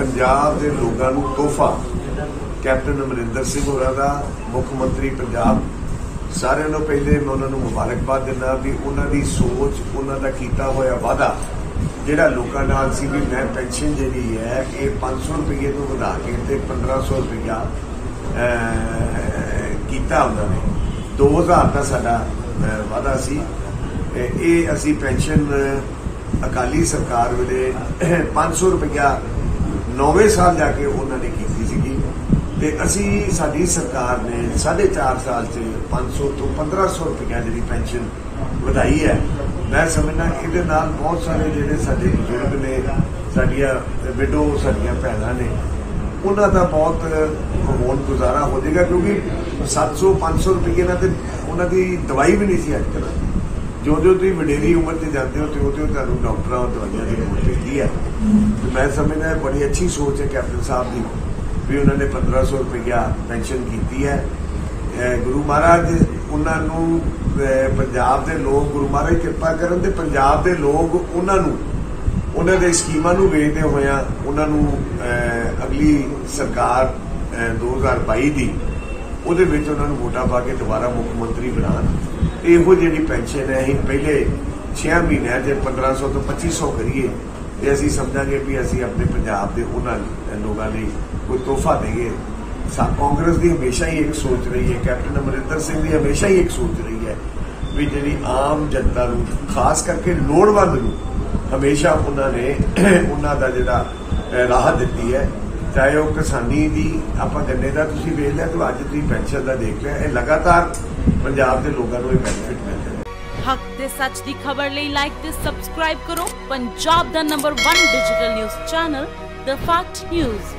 ਪੰਜਾਬ ਦੇ ਲੋਕਾਂ ਨੂੰ ਤੋਹਫਾ। ਕੈਪਟਨ ਅਮਰਿੰਦਰ ਸਿੰਘ ਹੋਰਾਂ ਦਾ ਮੁੱਖ ਮੰਤਰੀ ਪੰਜਾਬ। ਸਾਰਿਆਂ ਨੂੰ ਪਹਿਲੇ ਮੈਂ ਉਹਨਾਂ ਨੂੰ ਮੁਬਾਰਕਬਾਦ ਦਿੰਦਾ ਵੀ ਉਹਨਾਂ ਦੀ ਸੋਚ ਉਹਨਾਂ ਦਾ ਕੀਤਾ ਹੋਇਆ ਵਾਅਦਾ ਜਿਹੜਾ ਲੋਕਾਂ ਨਾਲ ਸੀ ਵੀ ਮੈਂ ਪੈਨਸ਼ਨ ਜਿਹੜੀ ਹੈ ਇਹ 500 ਰੁਪਏ ਤੋਂ ਵਧਾ ਕੇ ਤੇ 1500 ਰੁਪਇਆ ਅਹ, ਕੀਤਾ ਉਹਨਾਂ ਨੇ। 2000 ਦਾ ਸਾਡਾ ਵਾਅਦਾ ਸੀ। ਇਹ ਅਸੀਂ ਪੈਨਸ਼ਨ ਅਕਾਲੀ ਸਰਕਾਰ ਵੇਲੇ 500 ਰੁਪਇਆ 9ਵੇਂ ਸਾਲ ਜਾ ਕੇ ਉਹਨਾਂ ਨੇ ਕੀਤੀ ਸੀਗੀ। ਤੇ ਅਸੀਂ, ਸਾਡੀ ਸਰਕਾਰ ਨੇ 4.5 ਸਾਲ ਚ 500 ਤੋਂ 1500 ਰੁਪਇਆ ਜਿਹੜੀ ਪੈਨਸ਼ਨ ਵਧਾਈ ਹੈ। ਮੈਂ ਸਮਝਦਾ ਇਹਦੇ ਨਾਲ ਬਹੁਤ ਸਾਰੇ ਜਿਹੜੇ ਸਾਡੇ ਬਜ਼ੁਰਗ ਨੇ, ਸਾਡੀਆਂ ਵਿਡੋ ਸਾਡੀਆਂ ਭੈਣਾਂ ਨੇ, ਉਹਨਾਂ ਦਾ ਬਹੁਤ ਹੋਣ ਗੁਜ਼ਾਰਾ ਹੋ ਜਾਏਗਾ ਕਿਉਂਕਿ 700 500 ਰੁਪਏ ਨਾਲ ਤੇ ਉਹਨਾਂ ਦੀ ਦਵਾਈ ਵੀ ਨਹੀਂ ਸੀ ਅੱਜ ਕੱਲ੍ਹ ਜੋ ਜੋ ਤੁਸੀਂ ਵਡੇਰੀ ਉਮਰ ਤੇ ਜਾਂਦੇ ਹੋ ਤੇ ਉਹ ਤੇ ਤੁਹਾਨੂੰ ਡਾਕਟਰਾਂ, ਦਵਾਈਆਂ ਦੀ ਲੋੜ ਪੈਂਦੀ ਹੈ। ਤੇ ਮੈਂ ਸਮਝਦਾ ਬੜੀ ਅੱਛੀ ਸੋਚ ਹੈ ਕੈਪਟਨ ਸਾਹਿਬ ਦੀ ਵੀ ਉਹਨਾਂ ਨੇ 1500 ਰੁਪਇਆ ਪੈਨਸ਼ਨ ਕੀਤੀ ਹੈ। ਗੁਰੂ ਮਹਾਰਾਜ ਉਹਨਾਂ ਨੂੰ ਪੰਜਾਬ ਦੇ ਲੋਕ ਗੁਰੂ ਮਹਾਰਾਜ ਕਿਰਪਾ ਕਰਨ ਤੇ ਪੰਜਾਬ ਦੇ ਲੋਕ ਉਹਨਾਂ ਨੂੰ ਉਹਨਾਂ ਦੇ ਸਕੀਮਾਂ ਨੂੰ ਵੇਖਦੇ ਹੋਇਆ ਉਹਨਾਂ ਨੂੰ ਅਗਲੀ ਸਰਕਾਰ ਅਹ, 2022 ਦੀ ਉਹਦੇ ਵਿੱਚ ਉਹਨਾਂ ਨੂੰ ਵੋਟਾਂ ਪਾ ਕੇ ਦੁਬਾਰਾ ਮੁੱਖ ਮੰਤਰੀ ਬਣਾਉਣ। ਤੇ ਇਹੋ ਜਿਹੜੀ ਪੈਨਸ਼ਨ ਹੈ ਅਸੀਂ ਪਹਿਲੇ 6 ਮਹੀਨਿਆਂ 'ਚ 1500 ਤੋਂ 2500 ਕਰੀਏ। ਤੇ ਅਸੀਂ ਸਮਝਾਂਗੇ ਵੀ ਅਸੀਂ ਆਪਣੇ ਪੰਜਾਬ ਦੇ ਉਹਨਾਂ ਲੋਕਾਂ ਲਈ ਕੋਈ ਤੋਹਫਾ ਦੇਈਏ। ਸਾ ਕਾਂਗਰਸ ਦੀ ਹਮੇਸ਼ਾ ਹੀ ਇੱਕ ਸੋਚ ਰਹੀ ਹੈ ਕੈਪਟਨ ਅਮਰਿੰਦਰ ਸਿੰਘ ਦੀ ਹਮੇਸ਼ਾ ਹੀ ਇੱਕ ਸੋਚ ਰਹੀ ਹੈ ਵੀ ਜਿਹੜੀ ਆਮ ਜਨਤਾ ਨੂੰ ਖਾਸ ਕਰਕੇ ਲੋੜਵੰਦ ਨੂੰ ਹਮੇਸ਼ਾ ਉਹਨਾਂ ਨੇ ਉਹਨਾਂ ਦਾ ਜਿਹੜਾ ਅਹ, ਰਾਹਤ ਦਿੱਤੀ ਹੈ। ਚਾਹੇ ਉਹ ਕਿਸਾਨੀ ਦੀ ਆਪਾਂ ਗੰਨੇ ਦਾ ਤੁਸੀਂ ਵੇਖ ਲਿਆ ਤੇ ਅੱਜ ਦੀ ਪੈਨਸ਼ਨ ਦਾ ਦੇਖ ਲਿਆ ਇਹ ਲਗਾਤਾਰ ਪੰਜਾਬ ਦੇ ਲੋਕਾਂ ਨੂੰ ਇਹ ਬੈਨੀਫਿਟ ਮਿਲ ਰਿਹਾ ਹੱਕ ਤੇ ਸੱਚ ਦੀ ਖਬਰ ਲਈ ਲਾਈਕ ਤੇ ਸਬਸਕ੍ਰਾਈਬ ਕਰੋ ਪੰਜਾਬ ਦਾ number 1 digital news channel the fact news